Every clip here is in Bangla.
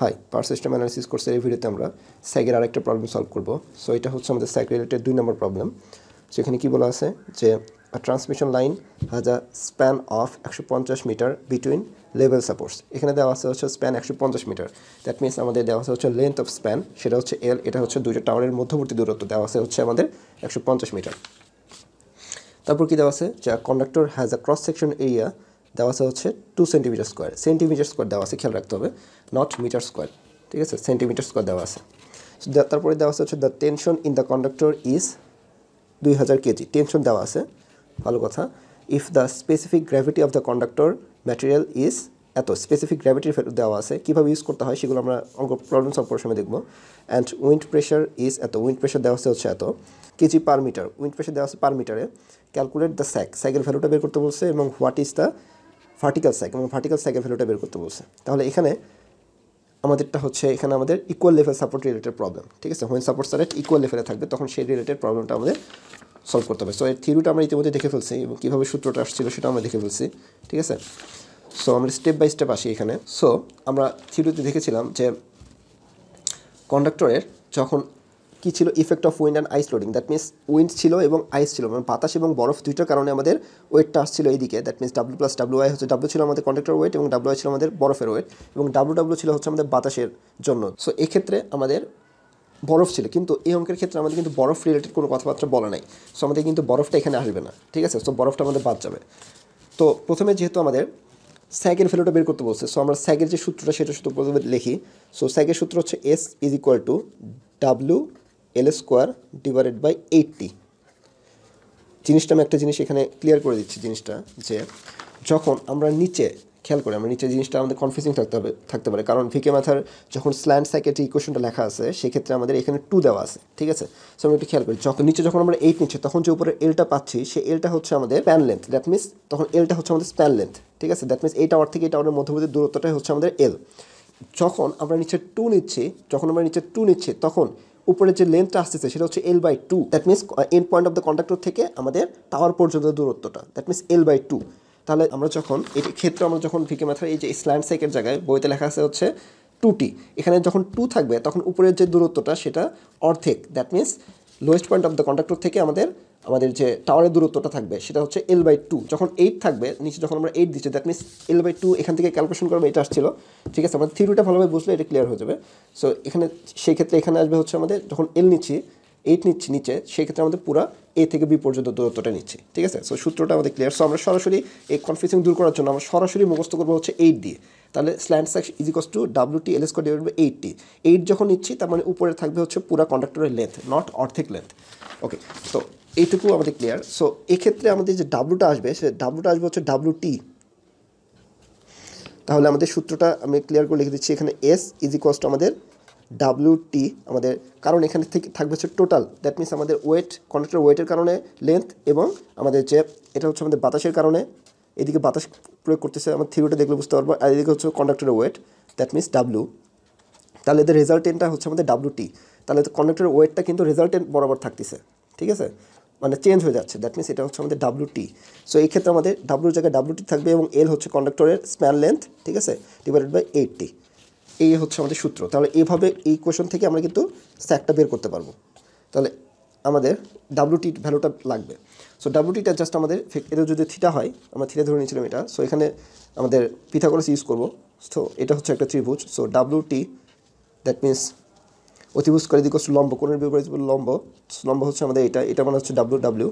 হাই পাওয়ার সিস্টেম অ্যানালিসিস কোর্সের এই ভিডিওতে আমরা স্যাগের আরেকটা প্রবলেম সলভ করব। সো এটা হচ্ছে আমাদের স্যাগ রিলেটেড দুই নম্বর প্রবলেম সেখানে কি বলা আছে? যে transmission line has a span of একশো পঞ্চাশ মিটার বিটুইন লেভেল সাপোর্টস এখানে দেওয়া আছে হচ্ছে স্প্যান একশো পঞ্চাশ মিটার দ্যাট মিনস আমাদের দেওয়া আছে হচ্ছে লেন্থ অফ স্প্যান সেটা হচ্ছে এল এটা হচ্ছে দুইটা টাওয়ারের মধ্যবর্তী দূরত্ব। দেওয়া আছে হচ্ছে আমাদের একশো পঞ্চাশ মিটার তারপর কি দেওয়া আছে? যে conductor has a cross section area দেওয়া আছে হচ্ছে two centimetre square centimetre square দেওয়া আছে, খেয়াল রাখতে হবে নট মিটার স্কোয়ার ঠিক আছে? সেন্টিমিটার স্কোয়ার দেওয়া আছে। তারপরে দেওয়া আছে হচ্ছে the tension in the conductor is দুই হাজার কেজি। টেনশন দেওয়া আছে, ভালো কথা। If the specific gravity of the conductor material is এত স্পেসিফিক গ্র্যাভিটির দেওয়া আছে, কীভাবে ইউজ করতে হয় সেগুলো আমরা অঙ্ক প্রবলেম সলভ করার সময় দেখব। অ্যান্ড উইন্ড প্রেশার ইজ এত উইন্ড প্রেশার দেওয়া আছে হচ্ছে এত KG per metre wind pressure দেওয়া আছে পার মিটারে ক্যালকুলেট দ্য স্যাক স্যাকের ভ্যালুটা বের করতে বলছে এবং what is the vertical sag এবং ভার্টিক্যাল স্যাকের ভ্যালুটা বের করতে বলছে। তাহলে এখানে আমাদেরটা হচ্ছে, এখানে আমাদের equal level support related problem ঠিক আছে? হোয়েন সাপোর্ট সারেট ইকুয়াল লেভেলে থাকবে, তখন সেই রিলেটেড প্রবলেমটা আমাদের সলভ করতে হবে। সো এর থিওরিটা আমরা ইতিমধ্যে দেখে ফেলছি, এবং কীভাবে সূত্রটা আসছিল সেটা আমরা দেখে ফেলছি, ঠিক আছে? সো আমরা স্টেপ বাই স্টেপ আসি এখানে। সো আমরা থিওরিতে দেখেছিলাম যে কন্ডাক্টরের যখন কী ছিল effect of wind and ice loading that means wind ছিল এবং আইস ছিল। মানে বাতাস এবং বরফ দুইটার কারণে আমাদের ওয়েটটা আসছিল এইদিকে। That means W plus W I হচ্ছে ডাব্লু ছিল আমাদের কন্ডাক্টর ওয়েট এবং ডাব্লু আই ছিল আমাদের বরফের ওয়েট এবং ডাব্লু ডাব্লু ছিল হচ্ছে আমাদের বাতাসের জন্য। সো এক্ষেত্রে আমাদের বরফ ছিল। কিন্তু এই অঙ্কের ক্ষেত্রে আমাদের কিন্তু বরফ রিলেটেড কোনো কথাবার্তা বলা নাই। সো আমাদের কিন্তু বরফটা এখানে আসবে না। ঠিক আছে? সো বরফটা আমাদের বাদ যাবে। তো প্রথমে যেহেতু আমাদের স্যাগের ভ্যালুটা বের করতে বলছে সো আমরা স্যাগের যে সূত্রটা সেটা শুধু প্রথমে লিখি। সো স্যাগের সূত্র হচ্ছে S is equal to W L square divided by eight T জিনিসটা আমি একটা জিনিস এখানে ক্লিয়ার করে দিচ্ছি জিনিসটা, যে যখন আমরা নিচে খেয়াল করি, আমরা নিচে জিনিসটা আমাদের কনফিউজিং থাকতে হবে, থাকতে পারে। কারণ ভিকে ম্যাথার যখন স্ল্যান্ড সাইকের যে ইকুয়েশনটা লেখা আছে, সেক্ষেত্রে আমাদের এখানে টু দেওয়া আছে, ঠিক আছে? সো আমরা একটু খেয়াল করি, যখন নিচে যখন আমরা এইট নিচ্ছি, তখন যে উপরে এলটা পাচ্ছি সেই এলটা হচ্ছে আমাদের প্যান লেন্থ দ্যাট মিনস তখন এলটা হচ্ছে আমাদের স্প্যান লেন্থ ঠিক আছে? দ্যাট মিনস এই টাওয়ার থেকে এই টাওয়ারের মধ্যবর্তী দূরত্বটাই হচ্ছে আমাদের এল যখন আমরা নিচে টু নিচ্ছি, যখন আমরা নিচে টু নিচ্ছি, তখন উপরে যে লেন্থটা আসতেছে, সেটা হচ্ছে L by two that means end point of the conductor থেকে আমাদের টাওয়ার পর্যন্ত দূরত্বটা। That means L by two তাহলে আমরা যখন এটি ক্ষেত্রে আমরা যখন ভিকে ম্যাথার এই যে স্ল্যান্ড সাইকের জায়গায়, বইতে লেখা আছে হচ্ছে টু টি এখানে যখন টু থাকবে, তখন উপরের যে দূরত্বটা, সেটা অর্ধেক। That means lowest point of the conductor থেকে আমাদের আমাদের যে টাওয়ারের দূরত্বটা থাকবে, সেটা হচ্ছে এল বাই টু যখন এইট থাকবে, নিচে যখন আমরা এইট দিচ্ছি that means L by two এখান থেকে ক্যালকুলেশন করবে, এটা আসছিল। ঠিক আছে, আমাদের থিওরিটা ভালোভাবে বুঝলে এটা ক্লিয়ার হয়ে যাবে। সো এখানে, সেই ক্ষেত্রে এখানে আসবে হচ্ছে আমাদের, যখন এল নিচ্ছি এইট নিচ্ছি নিচে, সেই ক্ষেত্রে আমাদের পুরো এ থেকে বি পর্যন্ত দূরত্বটা নিচ্ছি। ঠিক আছে? সো সূত্রটা আমাদের ক্লিয়ার সো আমরা সরাসরি এই কনফিউশন দূর করার জন্য আমরা সরাসরি মুখস্থ করব হচ্ছে এইট দিয়ে। তাহলে slant sags ইজিকস to W T L square divide by eight T eight যখন নিচ্ছি, তার মানে উপরে থাকবে হচ্ছে পুরো কন্ডাক্টরের লেন্থ নট অর্ধেক লেন্থ ওকে তো এইটুকু আমাদের ক্লিয়ার সো এক্ষেত্রে আমাদের যে ডাব্লুটা আসবে, সে ডাব্লুটা আসবে হচ্ছে ডাব্লু টি তাহলে আমাদের সূত্রটা আমি ক্লিয়ার করে লিখে দিচ্ছি, এখানে এস ইজ ইকোয়াস আমাদের ডাব্লিউ টি আমাদের, কারণ এখানে থেকে থাকবে হচ্ছে টোটাল দ্যাট মিনস আমাদের ওয়েট কন্ডাক্টর ওয়েটের কারণে লেন্থ এবং আমাদের যে, এটা হচ্ছে আমাদের বাতাসের কারণে। এদিকে বাতাস প্রয়োগ করতেছে, আমার থিওরিটা দেখলে বুঝতে পারব। আর এদিকে হচ্ছে কন্ডাক্টরের ওয়েট দ্যাট মিনস ডাব্লু তাহলে এদের রেজাল্টেন্টটা হচ্ছে আমাদের ডাব্লু টি তাহলে কন্ডাক্টরের ওয়েটটা কিন্তু রেজাল্টেন্ট বরাবর থাকতেছে, ঠিক আছে? মানে চেঞ্জ হয়ে যাচ্ছে। দ্যাট মিনস এটা হচ্ছে আমাদের ডাব্লু টি সো এই ক্ষেত্রে আমাদের ডাব্লুর জায়গায় ডাব্লু টি থাকবে এবং এল হচ্ছে কন্ডাক্টরের স্প্যান লেন্থ ঠিক আছে? ডিভাইডেড বাই এইট টি এই হচ্ছে আমাদের সূত্র। তাহলে এইভাবে এই কোয়েশন থেকে আমরা কিন্তু স্ট্যাকটা বের করতে পারব। তাহলে আমাদের ডাব্লু টি ভ্যালুটা লাগবে। সো ডাব্লু টিটা জাস্ট আমাদের এটা যদি থিটা হয়, আমরা থিটা ধরে নিয়েছিলাম এটা। সো এখানে আমাদের পিথাগোরাস ইউজ করব। সো এটা হচ্ছে একটা ত্রিভুজ। So W T that means অতিভুজ করে দিকে লম্ব, কোণের বিপরীত লম্ব। লম্ব হচ্ছে আমাদের এটা এটা মানে হচ্ছে W W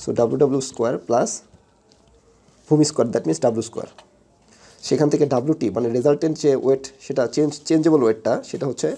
so W W square plus ভূমি square that means W square সেখান থেকে ডাব্লু টি মানে রেজাল্টেন্ট যে ওয়েট সেটা চেঞ্জ চেঞ্জেবল ওয়েটটা সেটা হচ্ছে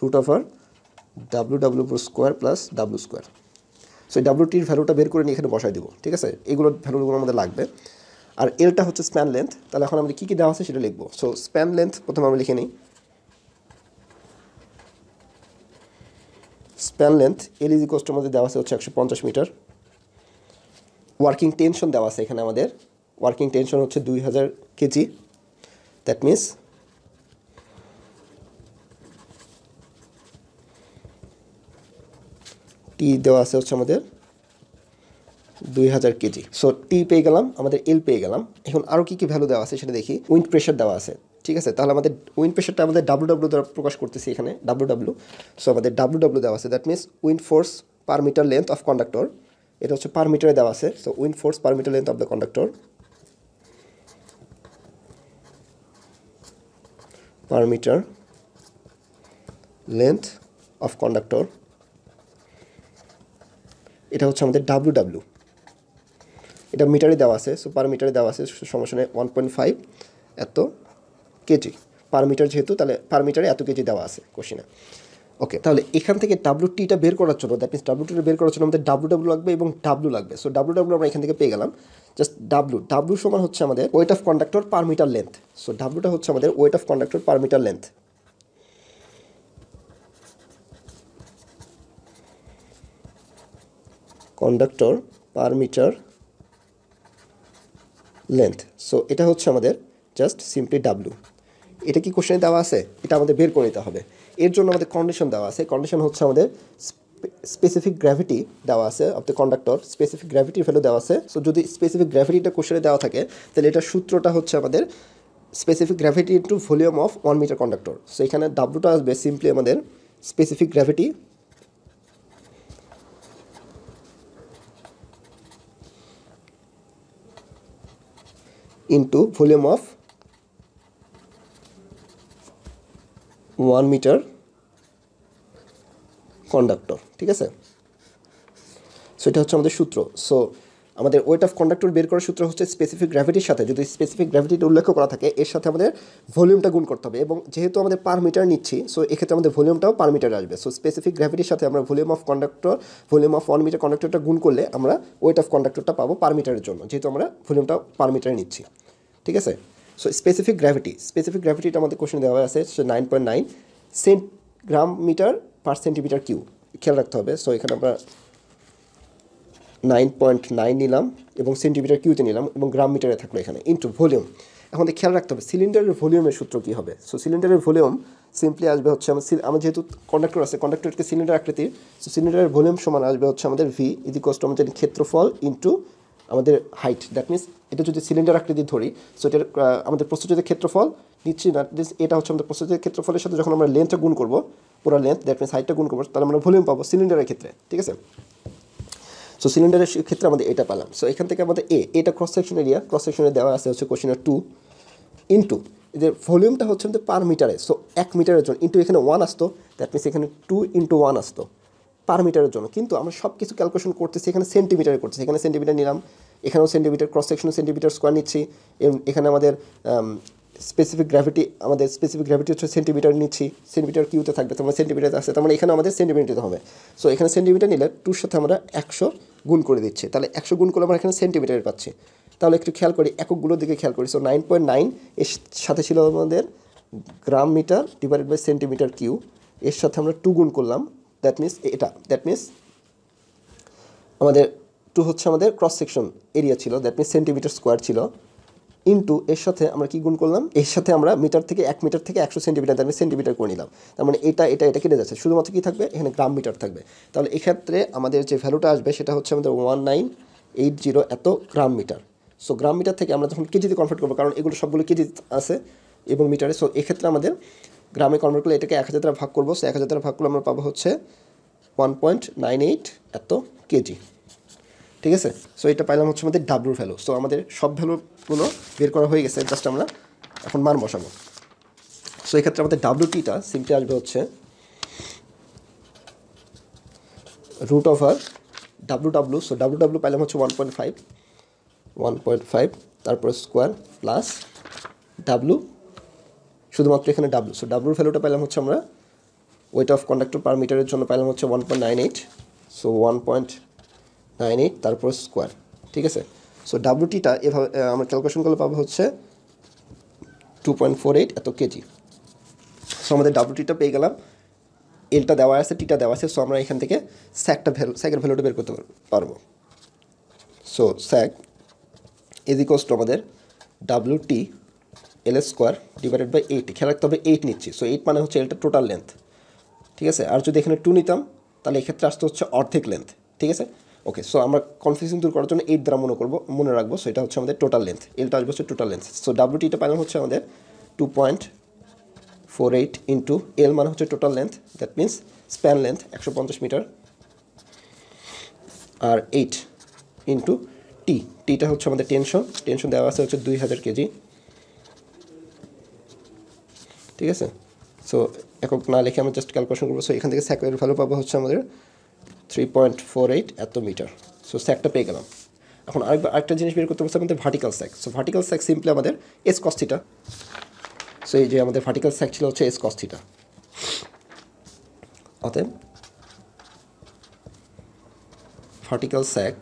রুট আর W W square plus W square so W টির ভ্যালুটা বের করে নিয়ে এখানে বসাই দিব, ঠিক আছে? এগুলোর ভ্যালুগুলো আমাদের লাগবে। আর এলটা হচ্ছে স্প্যান লেন্থ তাহলে এখন আমাদের কী কী দেওয়া আছে সেটা লিখব। সো স্প্যান লেন্থ প্রথমে আমরা লিখে নিই। স্প্যান লেন্থ এল ইজ ইকোস্টের মধ্যে দেওয়া আছে হচ্ছে একশো পঞ্চাশ মিটার ওয়ার্কিং টেনশন দেওয়া আছে এখানে আমাদের। ওয়ার্কিং টেনশন হচ্ছে দুই হাজার কেজি দ্যাট মিনস টি দেওয়া আছে হচ্ছে আমাদের দুই হাজার কেজি সো টি পেয়ে গেলাম, আমাদের এল পেয়ে গেলাম। এখন আরও কী কী ভ্যালু দেওয়া আছে সেটা দেখি। উইন্ড প্রেশার দেওয়া আছে। ঠিক আছে? তাহলে আমাদের উইন প্রেশারটা আমাদের ডাব্লু ডাব্লু দ্বারা প্রকাশ করতেছি এখানে ডাব্লু ডাব্লু সো আমাদের ডাব্লু ডাব্লু দেওয়া আছে। That means wind force per metre length of conductor এটা হচ্ছে পার মিটারে দেওয়া আছে। So wind force per metre length of the conductor per metre length of conductor এটা হচ্ছে আমাদের ডাব্লু ডাব্লু এটা মিটারে দেওয়া আছে। সো পার মিটারে দেওয়া আছে। সমস্যা নেই। ওয়ান পয়েন্ট ফাইভ এত। কেজি পার মিটার যেহেতু, তাহলে পার মিটারে এত কেজি দেওয়া আছে কোশ্চিনে। ওকে তাহলে এখান থেকে ডাব্লু টিটা বের করার জন্য দ্যাট মিনস ডাব্লু টিটা বের করার জন্য আমাদের ডাব্লু ডাব্লু লাগবে এবং ডাব্লু লাগবে। সো ডাব্লু ডাব্লু আমরা এখান থেকে পেয়ে গেলাম। জাস্ট ডাব্লু ডাব্লু সমান হচ্ছে আমাদের weight of conductor per metre length so ডাব্লুটা হচ্ছে আমাদের weight of conductor per metre length conductor per metre length so এটা হচ্ছে আমাদের জাস্ট সিম্পলি ডাব্লু এটা কি কোশ্চেনে দেওয়া আছে? এটা আমাদের বের করে নিতে হবে। এর জন্য আমাদের কন্ডিশন দেওয়া আছে। কন্ডিশন হচ্ছে আমাদের স্পেসিফিক গ্র্যাভিটি দেওয়া আছে of the conductor specific gravity value দেওয়া আছে। সো যদি স্পেসিফিক গ্র্যাভিটিটা কোশ্চেনে দেওয়া থাকে, তাহলে এটার সূত্রটা হচ্ছে আমাদের specific gravity into volume of one metre conductor so এখানে ডাব্লুটা আসবে সিম্পলি আমাদের specific gravity into volume of one metre conductor ঠিক আছে? সো এটা হচ্ছে আমাদের সূত্র। সো আমাদের ওয়েট অফ কন্ডাক্টর বের করার সূত্র হচ্ছে স্পেসিফিক গ্র্যাভিটির সাথে। যদি স্পেসিফিক গ্র্যাভিটিটা উল্লেখ করা থাকে, এর সাথে আমাদের ভলিউমটা গুণ করতে হবে। এবং যেহেতু আমাদের পার মিটার নিচ্ছি সো এক্ষেত্রে আমাদের ভলিউমটাও পার মিটার আসবে। সো স্পেসিফিক গ্র্যাভিটির সাথে আমরা volume of conductor volume of one metre কন্ডাক্টরটা গুণ করলে আমরা ওয়েট অফ কন্ডাক্টরটা পাবো পার মিটারের জন্য। যেহেতু আমরা ভলিউমটা পার মিটারে নিচ্ছি। ঠিক আছে? সো স্পেসিফিক গ্র্যাভিটি স্পেসিফিক গ্র্যাভিটিটা আমাদের কোশ্চেন দেওয়া আছে সে nine point nine cent gram metre per centimetre cube খেয়াল রাখতে হবে সো এখানে আমরা নাইন পয়েন্ট নাইন নিলাম এবং সেন্টিমিটার কিউতে নিলাম এবং গ্রাম মিটারে থাকল এখানে ইন্টু ভলিউম এখন খেয়াল রাখতে হবে সিলিন্ডারের ভলিউমের সূত্র কী হবে? সো সিলিন্ডারের ভলিউম সিম্পলি আসবে হচ্ছে আমার আমার যেহেতু কন্ডাক্টর আছে কন্ডাক্টরকে সিলিন্ডার আকৃতির সো সিলিন্ডারের ভলিউম সমান আসবে হচ্ছে আমাদের ভি ইদি কষ্ট আমাদের ক্ষেত্রফল ইন্টু আমাদের হাইট দ্যাট মিনস এটা যদি সিলিন্ডার আকৃতি ধরি সো এটার আমাদের প্রস্তুতির ক্ষেত্রফল নিচ্ছি না এটা হচ্ছে আমাদের প্রস্তুতির ক্ষেত্রফলের সাথে যখন আমরা লেন্থটা গুণ করব, পুরো লেন্থ দ্যাট মিনস হাইটটা গুণ করব, তাহলে আমরা ভলিউম পাবো সিলিন্ডারের ক্ষেত্রে, ঠিক আছে? সো সিলিন্ডারের ক্ষেত্রে আমাদের এটা পেলাম। সো এখান থেকে আমাদের এ এটা ক্রস সেকশন এরিয়া ক্রস সেকশনে দেওয়া আছে হচ্ছে কোশ্চেনের টু ইন্টু এদের ভলিউমটা হচ্ছে আমাদের পার মিটারে সো এক মিটারের জন্য ইন্টু এখানে ওয়ান আসতো দ্যাট মিনস এখানে টু ইন্টু ওয়ান আসতো। পার মিটারের জন্য। কিন্তু আমরা সব কিছু ক্যালকুলেশন করতেছি, এখানে সেন্টিমিটারে করতেছি। এখানে সেন্টিমিটার নিলাম, এখানেও centimetre cross section centimetre square নিচ্ছি এখানে আমাদের স্পেসিফিক গ্র্যাভিটি আমাদের স্পেসিফিক গ্র্যাভিটি হচ্ছে সেন্টিমিটার নিচ্ছি। সেন্টিমিটার কিউতে থাকবে তোমার সেন্টিমিটার আছে তার মানে এখানে আমাদের সেন্টিমিটার হবে। সো এখানে সেন্টিমিটার নিলে টুর সাথে আমরা একশো গুণ করে দিচ্ছি। তাহলে একশো গুণ করলে আমরা এখানে সেন্টিমিটার পাচ্ছি। তাহলে একটু খেয়াল করি এককগুলোর দিকে খেয়াল করি। সো নাইন পয়েন্ট নাইন এর সাথে ছিল আমাদের gram metre divided by centimetre cube এর সাথে আমরা টু গুণ করলাম। দ্যাট মিনস এটা দ্যাট মিনস আমাদের টু হচ্ছে আমাদের ক্রস সেকশন এরিয়া ছিল দ্যাট মিনস সেন্টিমিটার স্কোয়ার ছিল ইন্টু এর সাথে আমরা কি গুণ করলাম? এর সাথে আমরা মিটার থেকে এক মিটার থেকে একশো সেন্টিমিটার তার সেন্টিমিটার করে নিলাম। তার মানে এটা এটা এটা কেটে যাচ্ছে। শুধুমাত্র কি থাকবে? এখানে গ্রাম মিটার থাকবে। তাহলে এক্ষেত্রে আমাদের যে ভ্যালুটা আসবে, সেটা হচ্ছে আমাদের ওয়ান নাইন এইট জিরো এত gram metre so gram metre থেকে আমরা যখন কেজিতে কনভার্ট করব, কারণ এগুলো সবগুলো কেজি আছে এবং মিটারে সো এক্ষেত্রে আমাদের গ্রামে কনভার্ট করলে এটাকে এক হাজার দ্বারা ভাগ করব। সে এক হাজার দ্বারা ভাগ করলে আমরা পাবো হচ্ছে ওয়ান পয়েন্ট নাইন এইট এত কেজি। ঠিক আছে? সো এটা পাইলাম হচ্ছে আমাদের ডাব্লুর ভ্যালু সো আমাদের সব ভ্যালুগুলো বের করা হয়ে গেছে। জাস্ট আমরা এখন মান বসাবো। সো এক্ষেত্রে আমাদের ডাব্লু টিটা সিম্পলি আসবে হচ্ছে রুট আর W W so W W পাইলাম হচ্ছে one point five one point five তারপরে স্কোয়ার প্লাস ডাব্লু শুধুমাত্র এখানে ডাব্লু সো ডাব্লুর ভ্যালুটা পাইলাম হচ্ছে আমরা ওয়েট অফ কন্ডাক্টর পার মিটারের জন্য পাইলাম হচ্ছে one point nine eight so one point nine eight তারপর স্কোয়ার ঠিক আছে? সো ডাব্লুটিটা এভাবে আমরা ক্যালকুলেশন করলে পাবো হচ্ছে টু পয়েন্ট ফোর এইট এত কেজি সো আমাদের ডাব্লুটিটা পেয়ে গেলাম। এলটা দেওয়া আছে টিটা দেওয়া আছে সো আমরা এখান থেকে স্যাকটা ভ্যালু স্যাকের ভ্যালুটা বের করতে পারব। সো স্যাক ইজ আমাদের W T L square divided by eight খেয়াল রাখতে হবে এইট নিচ্ছি। সো এইট মানে হচ্ছে এলটা টোটাল লেন্থ ঠিক আছে? আর যদি এখানে টু নিতাম, তাহলে এক্ষেত্রে আসতে হচ্ছে অর্ধেক লেন্থ ঠিক আছে? ওকে সো আমরা কনফিউশন দূর করার জন্য এইট দ্বারা মনে করব, মনে রাখব সো এটা হচ্ছে আমাদের টোটাল লেন্থ এলটা আসবে হচ্ছে টোটাল লেন্থ সো ডাব্লিউটিটা পাইলাম হচ্ছে আমাদের two point four eight into L মানে হচ্ছে total length that means span length একশো পঞ্চাশ মিটার আর এইট ইন্টু টি টিটা হচ্ছে আমাদের টেনশন টেনশন দেওয়া আছে হচ্ছে দুই হাজার কেজি। ঠিক আছে? সো একক না লিখে আমরা জাস্ট ক্যালকুলেশন করব। সো এখান থেকে স্যাকের ভ্যালু পাবো হচ্ছে আমাদের থ্রি পয়েন্ট ফোর এইট এত মিটার সো স্যাকটা পেয়ে গেলাম। এখন আরেকবার আরেকটা জিনিস বের করতে পারছি আমাদের vertical sag so vertical sag simply আমাদের এস কস্তিটা সো এই যে আমাদের ভার্টিক্যাল স্যাক ছিল হচ্ছে এস কস্তিটা অতএব ভার্টিক্যাল স্যাক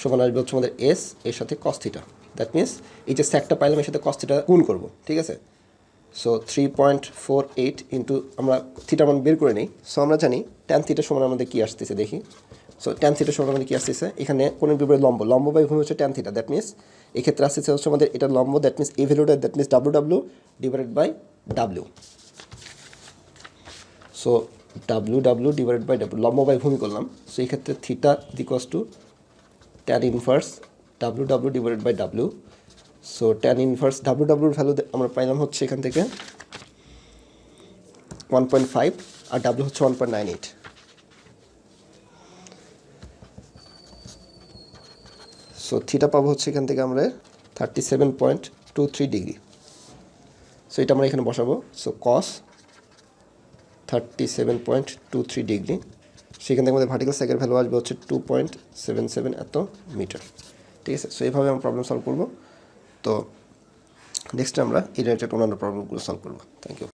সমান আসবে হচ্ছে আমাদের এস এর সাথে কস্থিটা দ্যাট মিন্স এই যে স্যাকটা পাইলাম এর সাথে কস্থিটা গুণ করব। ঠিক আছে? So three point four eight into আমরা থিটা মান বের করে নিই। সো আমরা জানি ট্যান থিটা সমান আমাদের কী আসতেছে দেখি। সো ট্যান থিটা সমান আমাদের কী আসতেছে? এখানে কোনো বিপরীত লম্ব লম্ব বাই ভূমি হচ্ছে ট্যান থিটা দ্যাট মিন্স এক্ষেত্রে আসতেছে হচ্ছে আমাদের এটা লম্ব দ্যাট মিন্স এই ভ্যালুটা that means W W divided by W so W W divided by W লম্ব বাই ভূমি করলাম। সো এই ক্ষেত্রে theta equals to tan inverse W W divided by W so tan inverse W ডাব্লুর value আমরা পাইলাম হচ্ছে এখান থেকে ওয়ান পয়েন্ট ফাইভ আর ডাব্লু হচ্ছে one point nine eight so theta পাবো হচ্ছে এখান থেকে আমরা thirty seven point two three degree so এটা আমরা এখানে বসাবো। So cos thirty seven point two three degree সেখান থেকে আমাদের ভার্টিক্যাল স্যাকের ভ্যালু আসবে হচ্ছে টু পয়েন্ট সেভেন সেভেন এত মিটার ঠিক আছে? সো এইভাবে আমরা প্রবলেম সলভ করব। তো নেক্সট আমরা এই রিলেটেড অন্যান্য প্রবলেমগুলো সলভ করব। Thank you